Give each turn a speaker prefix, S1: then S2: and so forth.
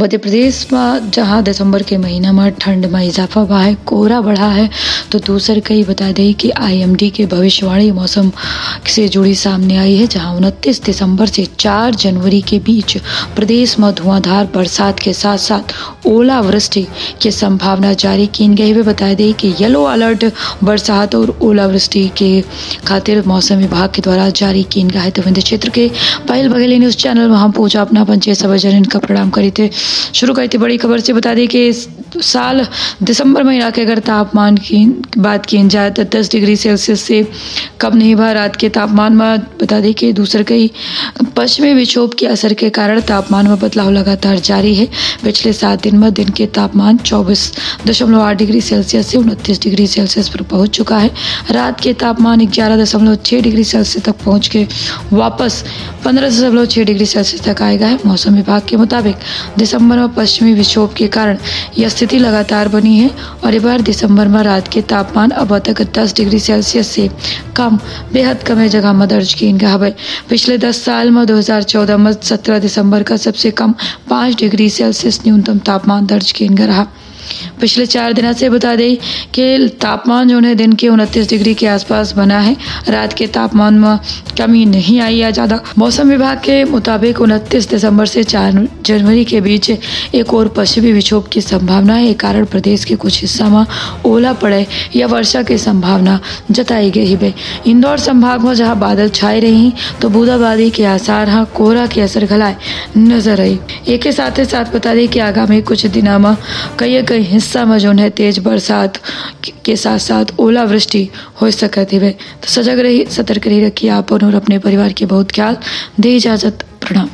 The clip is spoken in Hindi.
S1: मध्य प्रदेश में जहाँ दिसंबर के महीना में ठंड में इजाफा हुआ है, कोहरा बढ़ा है तो दूसर कई बता दें कि आईएमडी के भविष्यवाणी मौसम से जुड़ी सामने आई है, जहाँ उनतीस दिसंबर से 4 जनवरी के बीच प्रदेश में धुआंधार बरसात के साथ साथ ओलावृष्टि की संभावना जारी की गई है। बता दें कि येलो अलर्ट बरसात और ओलावृष्टि के खातिर मौसम विभाग के द्वारा जारी की गया है। तो विंध्य क्षेत्र के पहल बघेली न्यूज़ चैनल में हम पहुँचा अपना पंचे जन इनका प्रणाम करी थे शुरू करी थी बड़ी खबर से बता दें कि इस साल दिसंबर महीना के अगर तापमान की बात की जाए तो दस डिग्री सेल्सियस से कम नहीं हुआ। रात के तापमान में बता दें कि दूसरे कई पश्चिमी विक्षोभ के असर के कारण तापमान में बदलाव लगातार जारी है। पिछले सात दिन में दिन के तापमान चौबीस दशमलव आठ डिग्री सेल्सियस से उनतीस डिग्री सेल्सियस पर पहुँच चुका है। रात के तापमान ग्यारह दशमलव छः डिग्री सेल्सियस तक पहुँच के वापस पंद्रह दशमलव छः डिग्री सेल्सियस तक आएगा है। मौसम विभाग के मुताबिक दिसंबर में पश्चिमी विक्षोभ के कारण यह स्थिति लगातार बनी है और इस बार दिसंबर में रात के तापमान अब तक 10 डिग्री सेल्सियस से कम, बेहद कम है जगह में दर्ज की गई है पिछले 10 साल में 2014 में 17 दिसंबर का सबसे कम 5 डिग्री सेल्सियस न्यूनतम तापमान दर्ज किया गया रहा। पिछले चार दिनों से बता दें कि तापमान जो है दिन के उनतीस डिग्री के आसपास बना है। रात के तापमान में कमी नहीं आई है ज़्यादा। मौसम विभाग के मुताबिक उनतीस दिसंबर से चार जनवरी के बीच एक और पश्चिमी विक्षोभ की संभावना है। कारण प्रदेश के कुछ हिस्सा में ओला पड़े या वर्षा की संभावना जताई गई है। इंदौर संभाग में जहाँ बादल छाए रही तो बूंदाबांदी के आसार हाँ कोहरा के असर घलाए नज़र आई एक साथ ही साथ बता दें कि आगामी कुछ दिनों में कई कई हिस्सा में जो है तेज बरसात के साथ साथ ओलावृष्टि हो सकती है। तो सजग रही सतर्क रही रखिए आप और अपने परिवार के बहुत ख्याल। दे इजाज़त, प्रणाम।